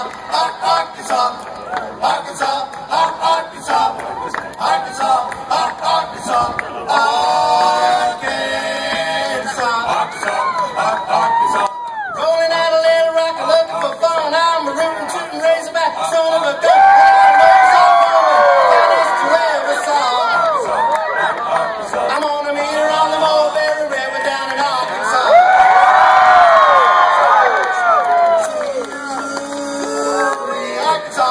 Arkansas, Arkansas, Arkansas, Arkansas,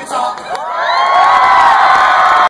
Arkansas.